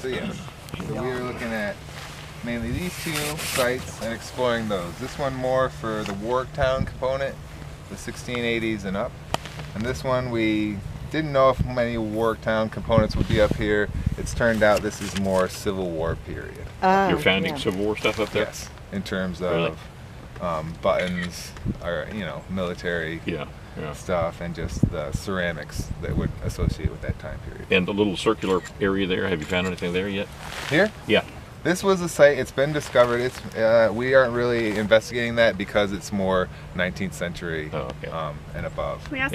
So yeah, so we are looking at mainly these two sites and exploring those. This one more for the Warwicktown component, the 1680s and up. And this one we didn't know if many Warwicktown components would be up here. It's turned out this is more Civil War period. Ah, You're founding yeah. Civil War stuff up there? Yes, in terms of Really? Um, buttons or you know military Yeah, yeah. stuff and just the ceramics that would associate with that time period. And the little circular area there, have you found anything there yet? Here, Yeah. this was a site. It's been discovered. It's uh, we aren't really investigating that because it's more 19th century Oh, okay. um, and above. We also